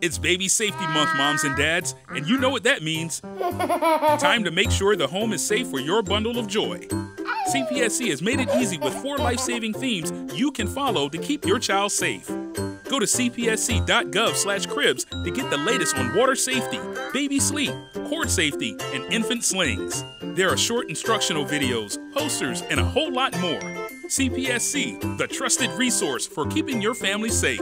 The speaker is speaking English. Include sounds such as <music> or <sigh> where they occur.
It's Baby Safety Month, moms and dads, and you know what that means. <laughs> Time to make sure the home is safe for your bundle of joy. CPSC has made it easy with four life saving themes you can follow to keep your child safe. Go to cpsc.gov slash cribs to get the latest on water safety, baby sleep, cord safety, and infant slings. There are short instructional videos, posters, and a whole lot more. CPSC, the trusted resource for keeping your family safe.